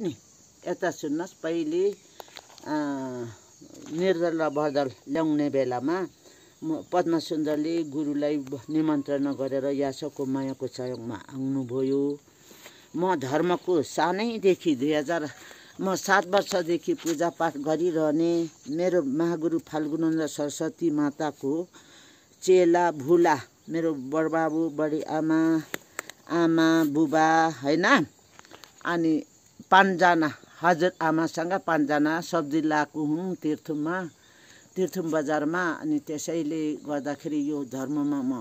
नि। यता सुन्नुहोस् पहिले निर्जला बदल ल्याउने बेलामा म पद्मा सुन्दरले गुरुलाई निमन्त्रणा गरेर यासोको मायाको सहयोगमा आउनुभयो। म धर्मको सानैदेखि दुई हजार म सात वर्षदेखि पूजापाठ गरिरहने मेरो महागुरु फाल्गुनन्द सरस्वती माताको चेला भुला मेरो बडबाबु बडी आमा आमा बुबा होइन अनि पाँचजना हजुर आमासँग पाँचजना सब्जी लाएको हुँ तीर्थुममा तीर्थुम बजारमा अनि त्यसैले गर्दाखेरि यो धर्ममा म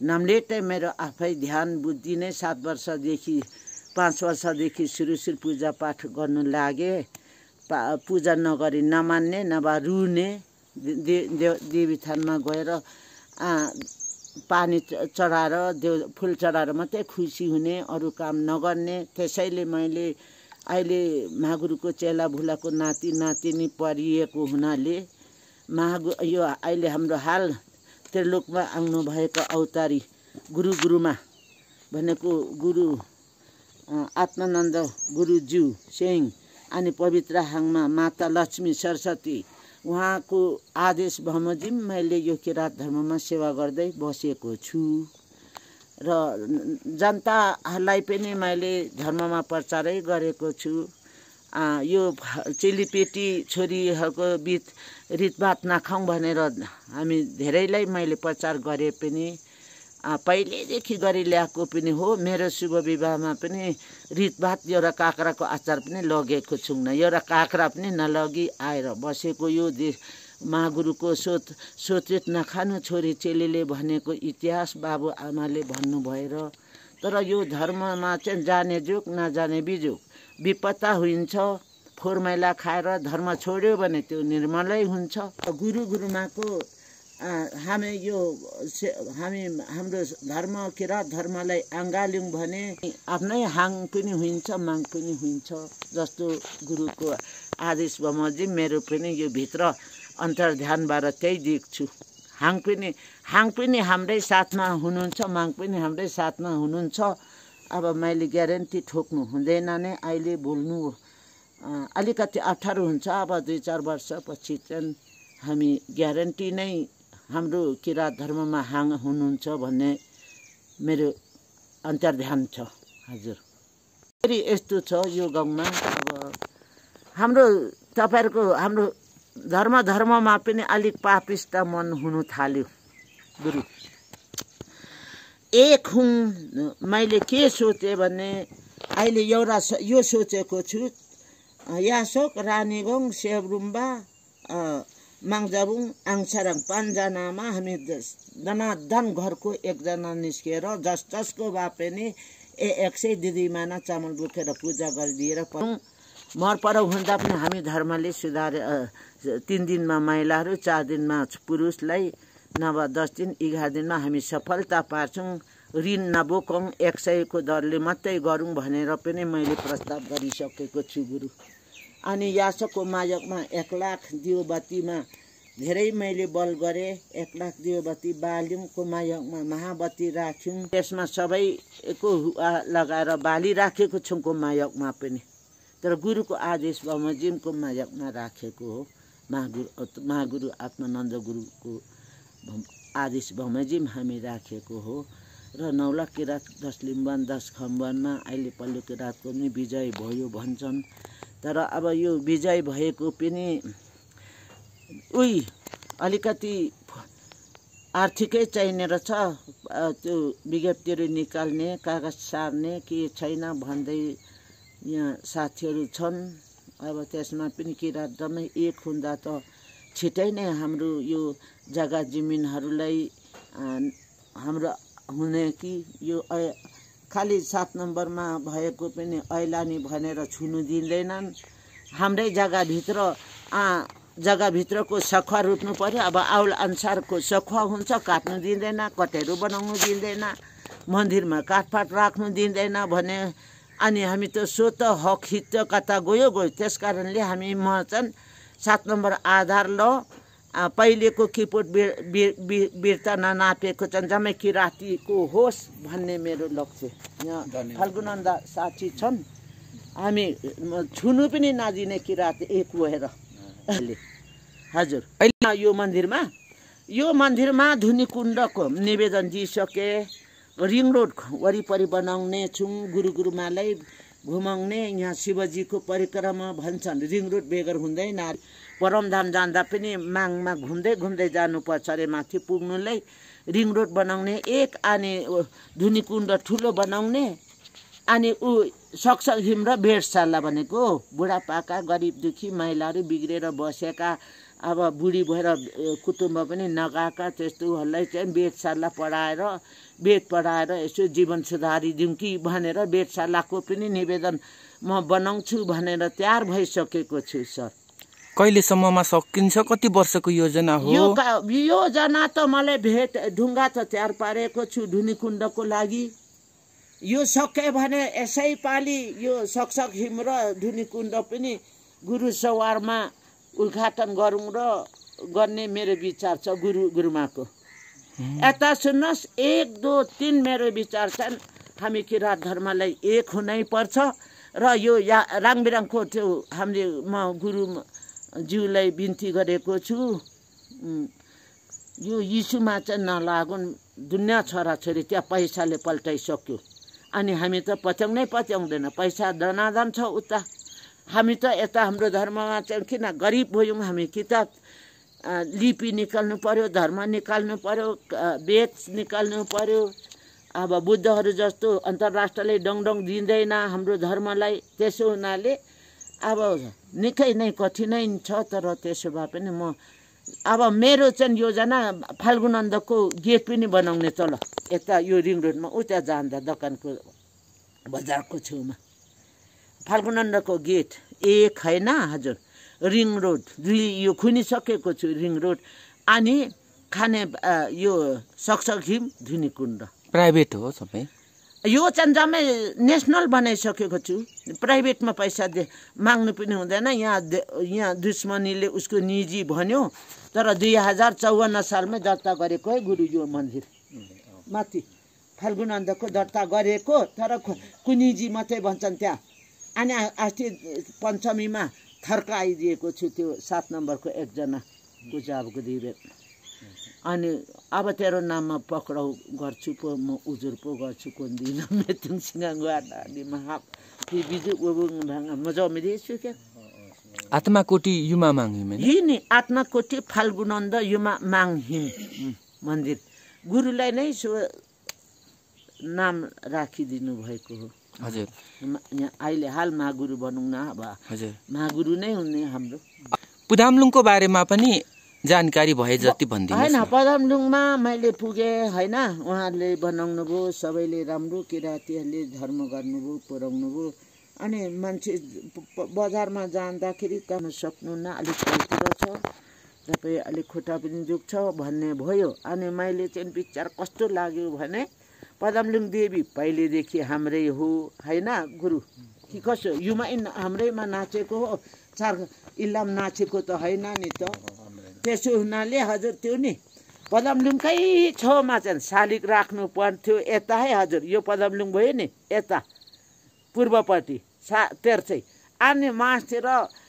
नामलेटै मेरो आफै ध्यान बुद्धि नै सात वर्षदेखि पाँच वर्षदेखि सुरु सुरु पूजापाठ गर्नु लागेँ पा पूजा नगरी नमान्ने नभए रुने दे देवी थानमा गएर पानी चढाएर देउ फुल चढाएर मात्रै खुसी हुने अरू काम नगर्ने त्यसैले मैले अहिले महागुरुको चेला भुलाको नाति नातिनी परिएको हुनाले महागु यो अहिले हाम्रो हाल त्रिलोकमा आउनुभएको अवतारी गुरु गुरुमा भनेको गुरु आत्मानन्द गुरुज्यू सिंह अनि पवित्र हाङमा माता लक्ष्मी सरस्वती उहाँको आदेश बमोजिम मैले यो किराँत धर्ममा सेवा गर्दै बसेको छु। र जनताहरूलाई पनि मैले धर्ममा प्रचारै गरेको छु। यो चेलीपेटी छोरीहरूको बिच रितबात नखाउँ भनेर हामी धेरैलाई मैले प्रचार गरेँ पनि पहिल्यैदेखि गरी ल्याएको पनि हो। मेरो शुभ विवाहमा पनि रितबात एउटा काँक्राको अचार पनि लगेको छौँ एउटा काँक्रा पनि नलगी आएर बसेको यो देश महागुरुको सोच सोचेत नखानु छोरी चेलीले भनेको इतिहास बाबुआमाले भन्नुभएर तर यो धर्ममा चाहिँ जाने जुग नजाने बिजुक विपत्ता हुन्छ फोहोर मैला खाएर धर्म छोड्यो भने त्यो निर्मलै हुन्छ। गुरु गुरुमाको हामी यो हामी हाम्रो धर्म किराँत धर्मलाई अँगाल्यौँ भने आफ्नै हाङ पनि हुन्छ माग पनि हुन्छ जस्तो गुरुको आदेश बमोजिम मेरो पनि यो भित्र अन्तर्ध्यानबाट त्यही देख्छु। हाङ पनि हाङ पनि हाम्रै साथमा हुनुहुन्छ माग पनि हाम्रै साथमा हुनुहुन्छ। अब मैले ग्यारेन्टी ठोक्नु हुँदैन नै अहिले बोल्नु अलिकति अप्ठ्यारो हुन्छ। अब दुई चार वर्षपछि चाहिँ हामी ग्यारेन्टी नै हाम्रो किराँत धर्ममा हाङ हुनुहुन्छ भन्ने मेरो अन्तर्ध्यान छ हजुर। फेरि यस्तो छ यो गाउँमा अब हाम्रो तपाईँहरूको हाम्रो धर्म धर्ममा पनि अलिक पापिष्ट मन हुनु थाल्यो। गुरु। एक हुँ मैले के सोचेँ भने अहिले एउटा यो सोचेको छु। यासोक रानीगङ सेब्रुम्बा माङजाबुङ आङसाराङ पाँचजनामा हामी दनादन घरको एकजना निस्किएर जस जसको भए पनि ए एक सय दिदीमाना चामल बोकेर पूजा गरिदिएर मरपर हुँदा पनि हामी धर्मले सुधारे तिन दिनमा महिलाहरू चार दिनमा पुरुषलाई नभए दस दिन एघार दिनमा हामी सफलता पार्छौँ। ऋण नबोकौँ एक सयको दरले मात्रै गरौँ भनेर पनि मैले प्रस्ताव गरिसकेको छु गुरु। अनि यासको मायकमा एक लाख दियोबत्तीमा धेरै मैले बल गरेँ। एक लाख दियोबत्ती बाल्यौँ मायकमा महाबत्ती राख्यौँ। त्यसमा सबैको लगाएर बालिराखेको छौँ कुमायकमा पनि। तर गुरुको आदेश बमोजिम कुमायकमा राखेको हो। महागुरु महागुरु आत्मानन्द गुरुको आदेश बमोजिम हामी राखेको हो। र नौला किरात दस लिम्बन दस खम्बनमा अहिले पल्लो किरातको पनि विजय भयो भन्छन्। तर अब यो विजय भएको पनि उही अलिकति आर्थिकै चाहिने रहेछ त्यो विज्ञप्तिहरू निकाल्ने कागज सार्ने के छैन भन्दै यहाँ साथीहरू छन्। अब त्यसमा पनि किरात जम्मै एक हुँदा त छिटै नै हाम्रो यो जग्गा जमिनहरूलाई हाम्रो हुने कि यो खालि सात नम्बरमा भएको पनि ऐलानी भनेर छुनु दिँदैनन्। हाम्रै जग्गाभित्र जग्गाभित्रको सखुवा रोप्नु पर्यो। अब आउल अनुसारको सखुवा हुन्छ काट्नु दिँदैन कटेरो बनाउनु दिँदैन मन्दिरमा काठपाट राख्नु दिँदैन भने अनि हामी त सो त हक हित कता गयो गयो। त्यस कारणले हामी म चाहिँ सात नम्बर आधार ल पहिलेको किपोट बिर्ता ननापेको चाहिँ जम्मै किराँतीको होस् भन्ने मेरो लक्ष्य। यहाँ फाल्गुनन्दा साथी छन्। हामी छुनु पनि नदिने किराँत एक भएर। अहिले। हजुर। अहिले यो मन्दिरमा यो मन्दिरमा धुनी कुण्डको निवेदन दिइसके। रिङ रोड वरिपरि बनाउने छौँ गुरु गुरुमालाई घुमाउने। यहाँ शिवजीको परिक्रमा भन्छन्। रिङ रोड बेगर हुँदैन परमधाम जाँदा पनि माङमा घुम्दै घुम्दै जानुपर्छ अरे माथि पुग्नुलाई। रिङ रोड बनाउने एक अनि ऊ धुनी कुण्ड ठुलो बनाउने अनि ऊ सक्छ र बेडशाला भनेको बुढापाका गरिब दुखी महिलाहरू बिग्रेर बसेका अब बुढी भएर कुटुम्ब पनि नगएका त्यस्तोहरूलाई चाहिँ बेडशाला पढाएर बेड पढाएर यसो जीवन सुधारिदिउँ कि भनेर बेडशालाको पनि निवेदन म बनाउँछु भनेर तयार भइसकेको छु सर। कहिलेसम्ममा सकिन्छ? कति वर्षको योजना हो? यो योजना त मलाई भेट ढुङ्गा त तयार पारेको छु धुनीकुण्डको लागि। यो सके भने यसै पालि यो सकसक हिम र धुनीकुण्ड पनि गुरु सवारमा उद्घाटन गरौँ र गर्ने मेरो विचार छ गुरु गुरुमाको। यता सुन्नुहोस् एक दो तिन मेरो विचार छन्। हामी किराँत धर्मलाई एक हुनै पर्छ र यो या राङबिराङको त्यो हामीले म गुरु ज्यूलाई बिन्ती गरेको छु। यो यीशुमा चाहिँ नलागुन्। दुनियाँ छोराछोरी त्यहाँ पैसाले पल्टाइसक्यो। अनि हामी त पच्याउनै पच्याउँदैन पैसा दनादन छ उता। हामी त यता हाम्रो धर्ममा चाहिँ किन गरिब भयौँ हामी किताब लिपि निकाल्नु पर्यो धर्म निकाल्नु पर्यो अ, वेद निकाल्नु पर्यो। अब बुद्धहरू जस्तो अन्तर्राष्ट्रले डङडङ दिँदैन हाम्रो धर्मलाई त्यसो हुनाले अब निकै नै कठिनै छ तर त्यसो भए पनि म अब मेरो चाहिँ योजना फाल्गुनन्दको गेट पनि बनाउने तल। यता यो रिङ रोडमा उता जाँदा दोकानको बजारको छेउमा। फाल्गुनन्दको गेट एक होइन हजुर रिङ रोड दुई यो खुनिसकेको छु रिङ रोड अनि खाने यो सकसक हिम धुनीकुण्ड प्राइभेट हो सबै? यो चाहिँ जम्मै नेसनल बनाइसकेको छु। प्राइभेटमा पैसा दे माग्नु पनि हुँदैन। यहाँ यहाँ दुश्मनीले उसको निजी भन्यो। तर दुई हजार चौवन्न सालमै दर्ता गरेको है गुरु यो मन्दिर। माथि फाल्गुनन्दको दर्ता गरेको। तर कुनिजी मात्रै भन्छन् त्यहाँ। अनि अस्ति पञ्चमीमा थर्काइदिएको छु त्यो सात नम्बरको एकजना पूजाको दिवे अनि अब तेरो नाममा पक्राउ गर्छु पो म उजुर पो गर्छु ती बिजु उबुङ भाङ मजाउमिरी छु क्या। आत्माकोटी युमा होइन यही नि आत्माकोटी फाल्गुनन्द युमा माङहिम मन्दिर। गुरुलाई नै सो नाम राखिदिनु भएको हो। हजुर। यहाँ अहिले हाल महागुरु भनौँ न अब हजुर। महागुरु नै हुने हाम्रो। पुदामलुङको बारेमा पनि जानकारी भए जति भनिदिनुहोस् होइन। पदमलुङमा मैले पुगेँ होइन उहाँहरूले बनाउनु भयो सबैले राम्रो किराँतीहरूले धर्म गर्नुभयो पुऱ्याउनु भयो अनि मान्छे बजारमा जाँदाखेरि गर्न सक्नुहुन्न अलिक तलतिर छ तपाईँ अलिक खुट्टा पनि दुख्छ भन्ने भयो। अनि मैले चाहिँ विचार कस्तो लाग्यो भने पदमलुङ देवी पहिलेदेखि हाम्रै हो होइन गुरु? कि कसो? युमा हाम्रैमा नाचेको हो? चार इलाम नाचेको त होइन नि त। त्यसो हुनाले हजुर त्यो नि पदमलुङकै छेउमा चाहिँ शालिग राख्नु पर्थ्यो। यता है हजुर यो पदमलुङ भयो नि यता पूर्वपट्टि सा तेर्सै अनि मासतिर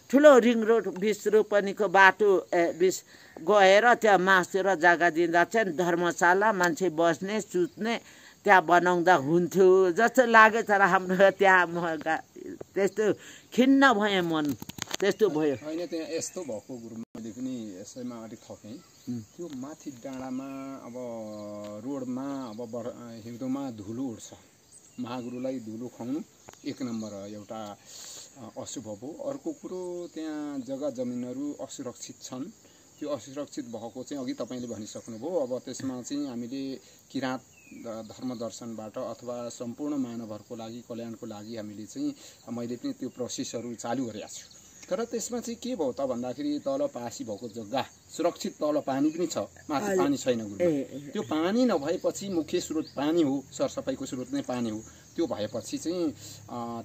ठुलो रिङ रोड बिस रोपनीको बाटो ए, बिस गएर त्यहाँ मासतिर जग्गा दिँदा चाहिँ धर्मशाला मान्छे बस्ने सुत्ने त्यहाँ बनाउँदा हुन्थ्यो? जस्तो लाग्यो तर हाम्रो त्यहाँ म त्यस्तो खिन्न भएँ मन त्यस्तो भयो। होइन त्यहाँ यस्तो भएको गुरु मैले पनि यसैमा अलिक थपेँ। त्यो माथि डाँडामा अब रोडमा अब बर हिउँदोमा धुलो उड्छ महागुरुलाई धुलो खुवाउनु एक नम्बर एउटा अशुभ हो। अर्को कुरो त्यहाँ जग्गा जमिनहरू असुरक्षित छन्। त्यो असुरक्षित भएको चाहिँ अघि तपाईँले भनिसक्नुभयो। अब त्यसमा चाहिँ हामीले किराँत धर्म दर्शनबाट अथवा सम्पूर्ण मानवहरूको लागि कल्याणको लागि हामीले चाहिँ मैले पनि त्यो प्रोसेसहरू चालु गरेका छु। तर त्यसमा चाहिँ के भयो त भन्दाखेरि तल पासी भएको जग्गा सुरक्षित तल पानी पनि छ माथि पानी। छैन गुरु त्यो पानी नभएपछि मुख्य स्रोत पानी हो सरसफाइको स्रोत नै पानी हो। त्यो भएपछि चाहिँ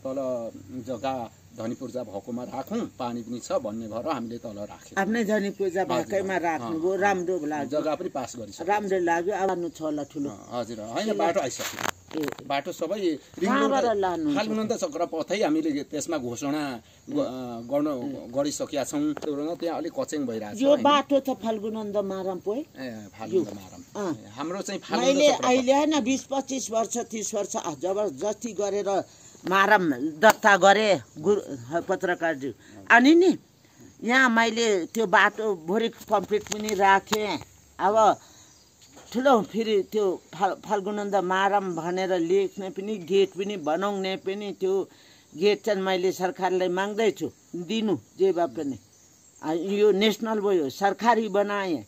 तल जग्गा धनी पूर्जा भएकोमा राखौँ पानी पनि छ भन्ने भएर हामीले तल राख्यौँ। आफ्नै धनी पूजा भएकैमा राख्नुभयो राम्रो लाग्यो। जग्गा पनि पास गरिसक्यो। राम्रो लाग्यो अब आउनु छ होला ठुलो। हजुर। होइन बाटो आइसक्यो। बाटो सबै लानुहुन्छ? फाल्गुनन्त चक्र पथै हामीले त्यसमा घोषणा गर्न गरिसकेका छौँ। त्यो त्यहाँ अलिक कचेङ भइरहेको छ यो? बाटो त फाल्गुनन्द मारम पो फाल्गुन्द मारम। हाम्रो चाहिँ अहिले होइन बिस पच्चिस वर्ष तिस वर्ष जबरजस्ती गरेर मारम दर्ता गरेँ गुरु पत्रकारज्यू अनि नि यहाँ मैले त्यो बाटो भोलि कम्प्लिट पनि राखेँ। अब ठुलो फेरि त्यो फाल फाल्गुनन्द मारम भनेर लेख्ने पनि गेट पनि बनाउने पनि त्यो गेट चाहिँ मैले सरकारलाई माग्दैछु। दिनु जे भए पनि। यो नेसनल भयो सरकारी बनाएँ।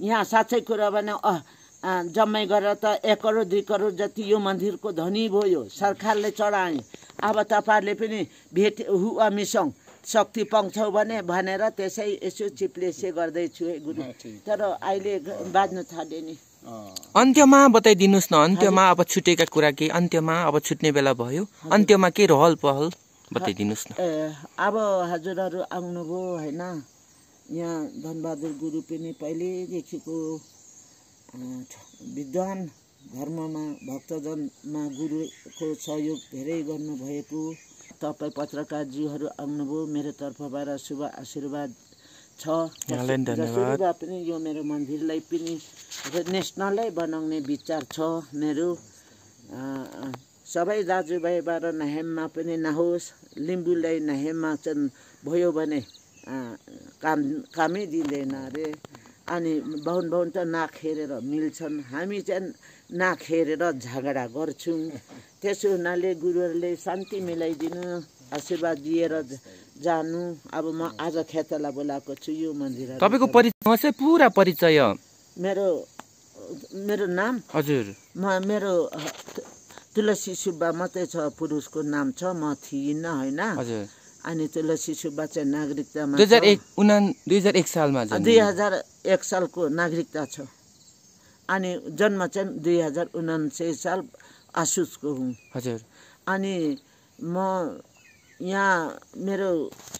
यहाँ साँच्चै कुरा भने जम्मै गरेर त एक करोड दुई करोड जति यो मन्दिरको धनी भयो सरकारले चढाएँ। अब तपाईँहरूले पनि भेट हुवा मिसौँ शक्ति पाउँछौ भने भनेर त्यसै यसो चिप्लेसे गर्दैछु है गुरु। तर अहिले बाँच्नु थाल्यो नि। अँ, अन्त्यमा बताइदिनुहोस् न अन्त्यमा अब छुटेका कुरा केही अन्त्यमा अब छुट्ने बेला भयो। अन्त्यमा के रहल पहल? बताइदिनुहोस् न। ए अब हजुरहरू आउनुभयो होइन? यहाँ धनबहादुर गुरु पनि पहिल्यैदेखिको अ, विद्वान धर्ममा भक्तजनमा गुरुको सहयोग धेरै गर्नुभएको। तपाईँ पत्रकारज्यूहरू आउनुभयो मेरो तर्फबाट शुभ आशीर्वाद छ। पनि यो मेरो मन्दिरलाई पनि नेसनलै बनाउने विचार छ मेरो। सबै दाजुभाइबाट नहेममा पनि नहोस् लिम्बूलाई नहेममा चाहिँ भयो भने काम कामै दिँदैन अरे। अनि बाहुन बाहुन त नाक हेरेर मिल्छन्। हामी चाहिँ नाक हेरेर झगडा गर्छौँ। त्यसो हुनाले गुरुहरूले शान्ति मिलाइदिनु आशीर्वाद दिएर जानु। अब म आज खेतला बोलाएको छु यो मन्दिर तपाईँको परिचय पुरा परिचय। मेरो मेरो नाम? हजुर। म मेरो तुलसी सुब्बा मात्रै छ पुरुषको नाम छ म थिइनँ होइन? हजुर। अनि तुलसी सुब्बा चाहिँ नागरिकतामा दुई हजार। एक उना दुई हजार एक सालमा दुई। हजार एक सालको नागरिकता छ। अनि जन्म चाहिँ दुई हजार उनान्सय साल आसुसको हुँ। हजुर। अनि म यहाँ मेरो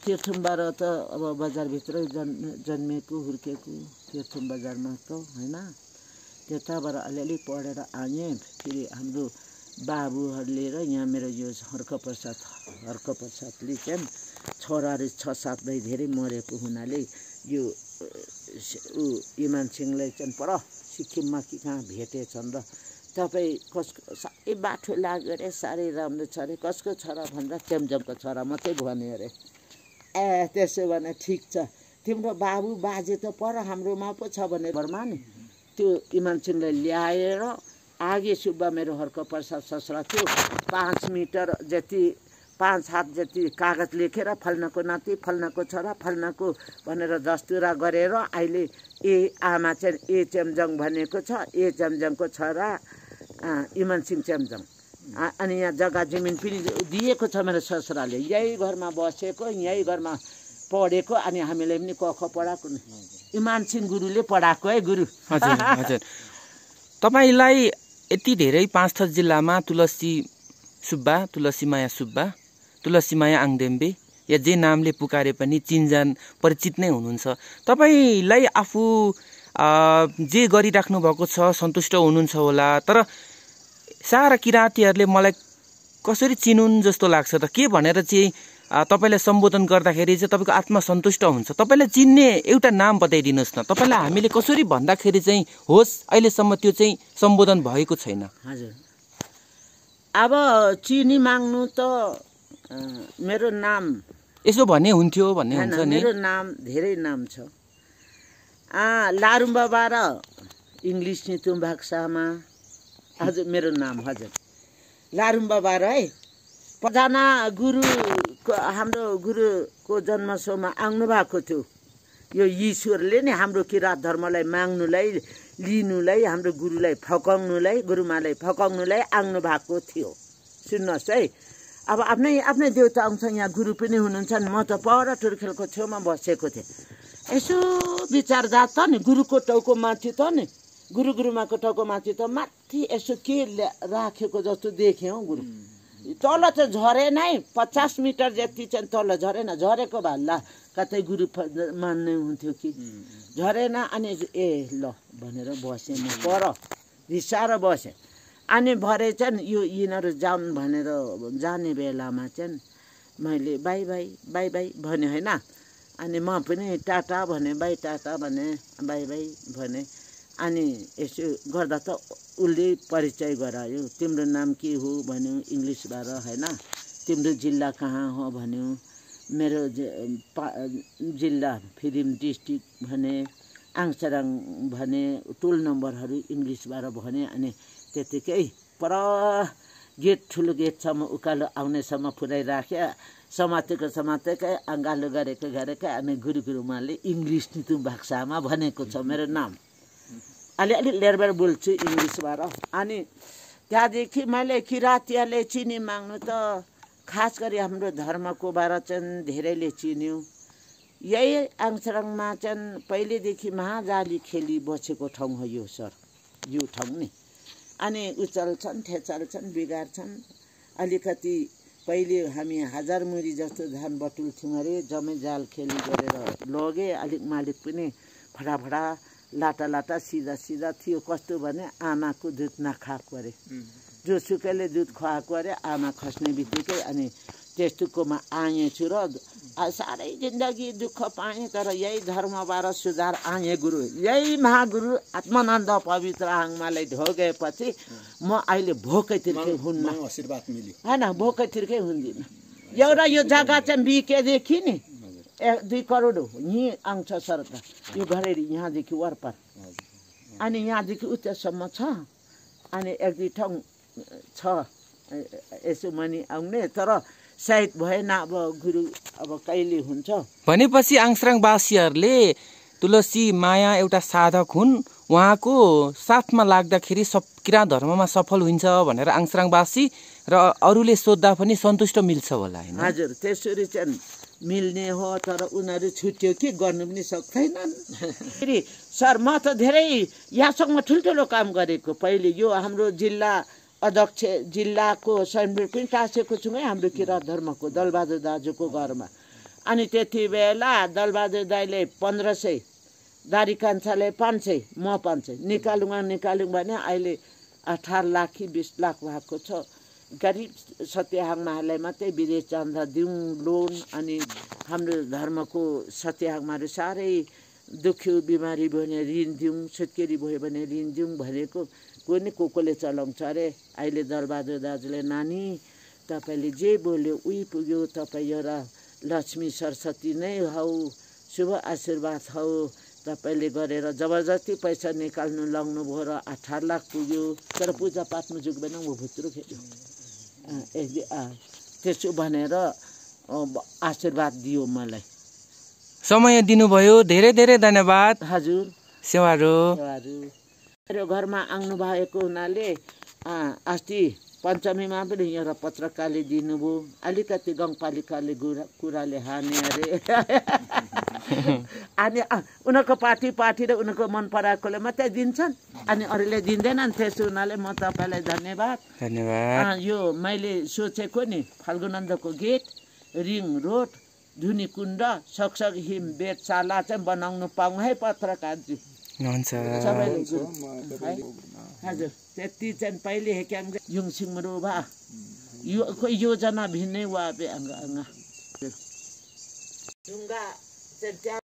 तीर्थुमबाट त अब बजारभित्रै जन् जन्मेको हुर्केको तीर्थुम बजारमा त होइन। त्यताबाट अलिअलि पढेर आएँ। फेरि हाम्रो बाबुहरूले र यहाँ मेरो यो हर्कप्रसाद हर्कप्रसादले चाहिँ छोराहरू छ सात भाइ धेरै मरेको हुनाले यो उ इमान सिंहलाई चाहिँ पर सिक्किममा कि कहाँ भेटेछन् र तपाईँ कसको साह्रै बाठो लाग्यो अरे साह्रै राम्रो छ अरे कसको छोरा भन्दा चेम्जमको छोरा मात्रै भन्यो अरे। ए त्यसो भने ठिक छ। तिम्रो बाबु बाजे त पर हाम्रोमा पो छ भने घरमा नि त्यो इमान सिंहलाई ल्याएर आगे सुब्बा मेरो हर्क प्रसाद ससुरा थियो। पाँच मिटर जति पाँच हात जति कागज लेखेर फल्नाको नाति फल्नाको छोरा फल्नाको भनेर दस्तुरा गरेर अहिले ए आमा चाहिँ ए चेम्जङ भनेको छ ए चेम्जङको छोरा इमान सिंह चेम्जङ अनि यहाँ जग्गा जमिन पनि दिएको छ मेरो ससुराले। यही घरमा बसेको यही घरमा पढेको अनि हामीले पनि क ख पढाएको इमान सिंह गुरुले पढाएको है गुरु। हजुर। तपाईँलाई यति धेरै पाँच थर जिल्लामा तुलसी सुब्बा तुलसी माया सुब्बा तुलसी माया आङदेम्बे या जे नामले पुकारे पनि चिन्जान परिचित नै हुनुहुन्छ। तपाईँलाई आफू जे गरिराख्नु भएको छ सन्तुष्ट हुनुहुन्छ होला तर सारा किराँतीहरूले मलाई कसरी चिनुन् जस्तो लाग्छ त? के भनेर चाहिँ तपाईँलाई सम्बोधन गर्दाखेरि चाहिँ तपाईँको आत्मा सन्तुष्ट हुन्छ। तपाईँलाई चिन्ने एउटा नाम बताइदिनुहोस् न। तपाईँलाई हामीले कसरी भन्दाखेरि चाहिँ होस् अहिलेसम्म त्यो चाहिँ सम्बोधन भएको छैन। हजुर। अब चिनी माग्नु त मेरो नाम। यसो भन्ने हुन्थ्यो भन्ने हुन्छ नि। मेरो नाम धेरै नाम छ। लारुम्बाबाट इङ्ग्लिस नितुम भाषामा हजुर मेरो नाम हजुर। लारुम्बाबाट है। पजना गुरुको हाम्रो गुरुको जन्मसोमा आउनु भएको थियो। यो ईश्वरले नै हाम्रो किराँत धर्मलाई माग्नुलाई लिनुलाई हाम्रो गुरुलाई फकाउनुलाई गुरुमालाई फकाउनुलाई आउनु भएको थियो। सुन्नुहोस् है। अब आफ्नै आफ्नै देउता आउँछ यहाँ गुरु पनि हुनुहुन्छ। नि म त पर टुर्खेलको छेउमा बसेको थिएँ। यसो विचार जात त नि गुरुको टाउको माथि त नि गुरु गुरुमाको टाउको माथि त माथि यसो के राखेको जस्तो देखेँ हौ गुरु। तल चाहिँ झरेन है पचास मिटर जति चाहिँ तल झरेन झरेको ल कतै गुरु मान्ने हुन्थ्यो कि। झरेन अनि ए ल भनेर बसेँ म पर रिसाएर बसेँ। अनि भरे चाहिँ यो यिनीहरू जाउन् भनेर जाने बेलामा चाहिँ मैले बाई बाई बाई बाई भने होइन? अनि म पनि टाटा भने बाई टाटा भने बाई बाई भने अनि यसो गर्दा त उसले परिचय गरायो। तिम्रो नाम के हो भन्यो इङ्ग्लिसबाट होइन? तिम्रो जिल्ला कहाँ हो भन्यो? मेरो जिल्ला फिरिम डिस्ट्रिक्ट भने आङसराङ भने टोल नम्बरहरू इङ्ग्लिसबाट भने अनि त्यत्तिकै पर गेट ठुलो गेटसम्म उकालो आउनेसम्म पुऱ्याइराख्यो। समातेको समातेकै अँगालो गरेको गरेकै अनि गुरु गुरुमाले इङ्ग्लिस नितु भाषामा भनेको छ मेरो नाम। अलिअलि लेरबेर बोल्छु इङ्ग्लिसबाट अनि त्यहाँदेखि मैले किराँतियाले चिनी माग्नु त खास गरी हाम्रो धर्मको बार चाहिँ धेरैले चिन्यो। यही आङसराङमा चाहिँ पहिलेदेखि महाजाली खेली बसेको ठाउँ हो यो सर। यो ठाउँ नि। अनि उचाल्छन् ठेचाल्छन् बिगार्छन् अलिकति पहिले हामी हजार मुरी जस्तो धान बटुल्थ्यौँ अरे जमै जाल खेली गरेर लगे अलिक मालिक पनि फटाफटा लाटा लाटा सिधा सिधा थियो। कस्तो भने आमाको दुध नखाएको अरे। जोसुकैले दुध खुवाएको अरे आमा खस्ने बित्तिकै अनि त्यस्तोकोमा आएछु र आ- साह्रै जिन्दगी दुःख पाएँ तर यही धर्मबाट सुधार आएँ गुरु। यही महागुरु आत्मानन्द पवित्र आङ्मालाई ढोगेपछि म अहिले भोकै तिर्कै हुन्न। होइन भोकै तिर्कै हुँदिनँ। एउटा यो जग्गा चाहिँ बिकेदेखि नि दुई करोड हो। यहीँ आउँछ सरकार। यो घरेरी यहाँदेखि वरपर। अनि यहाँदेखि उतासम्म छ। अनि एक दुई ठाउँ छ। यसो मनि आउने तर सायद भएन। अब गुरु अब कहिले हुन्छ? भनेपछि आङसराङवासीहरूले तुलसी माया एउटा साधक हुन्। उहाँको साथमा लाग्दाखेरि सब किराँत धर्ममा सफल हुन्छ भनेर आङसराङवासी र अरूले सोद्धा पनि सन्तुष्ट मिल्छ होला होइन? हजुर त्यसरी चाहिँ मिल्ने हो तर उनीहरू छुट्यो। कि गर्नु पनि सक्दैनन् फेरि सर म त धेरै यहाँसम्म ठुल्ठुलो काम गरेको। पहिले यो हाम्रो जिल्ला अध्यक्ष जिल्लाको साइनबोर्ड पनि टाँसेको छु है हाम्रो किराँत धर्मको दलबहादुर दाजुको घरमा। अनि त्यति बेला दलबहादुर दाईले पन्ध्र सय दारी कान्छाले पाँच सय म पाँच सय। निकालौँ निकालौँ भने अहिले अठार लाख कि बिस लाख भएको छ। गरिब सत्यहाङमाहरूलाई मात्रै विदेश जाँदा दिउँ लोन अनि हाम्रो धर्मको सत्यहाङमाहरू साह्रै दुख्यो बिमारी भयो भने ऋण दिउँ सुत्केरी भयो भने ऋण दिउँ भनेको को नि को कोले चलाउँछ। अरे अहिले दलबहादुर दाजुले नानी तपाईँले जे बोल्यो उही पुग्यो। तपाईँ एउटा लक्ष्मी सरस्वती नै हौ। शुभ आशीर्वाद हौ। तपाईँले गरेर जबरजस्ती पैसा निकाल्नु लाउनु भयो र अठार लाख पुग्यो। तर पूजापाठमा जुग्दैन ऊ भुत्रो खेल्यो। त्यसो भनेर आशीर्वाद दियो मलाई। समय दिनुभयो। धेरै धेरै धन्यवाद। हजुर। सेवाहरू। मेरो घरमा आउनु भएको हुनाले अस्ति पञ्चमीमा पनि एउटा पत्रकारले दिनुभयो। अलिकति गाउँपालिकाले कुरा कुराले हाने अरे। अनि उनीहरूको पार्टी पार्टी र उनीहरूको मन पराएकोले मात्रै दिन्छन्। अनि अरूले दिँदैनन् त्यसो हुनाले म तपाईँलाई धन्यवाद। धन्यवाद। अँ, यो मैले सोचेको नि फाल्गुनन्दको गेट रिङ रोड धुनी कुण्ड सकसक हिम बेतशाला चाहिँ बनाउनु पाऊँ है पत्रकारजी। हजुर त्यति चाहिँ पहिले हेक्याङ युङसिङ रोभा। यो कोही योजना भिन्नै वा बे अङ्ग अङ्ग। ढुङ्गा चाहिँ त्यहाँ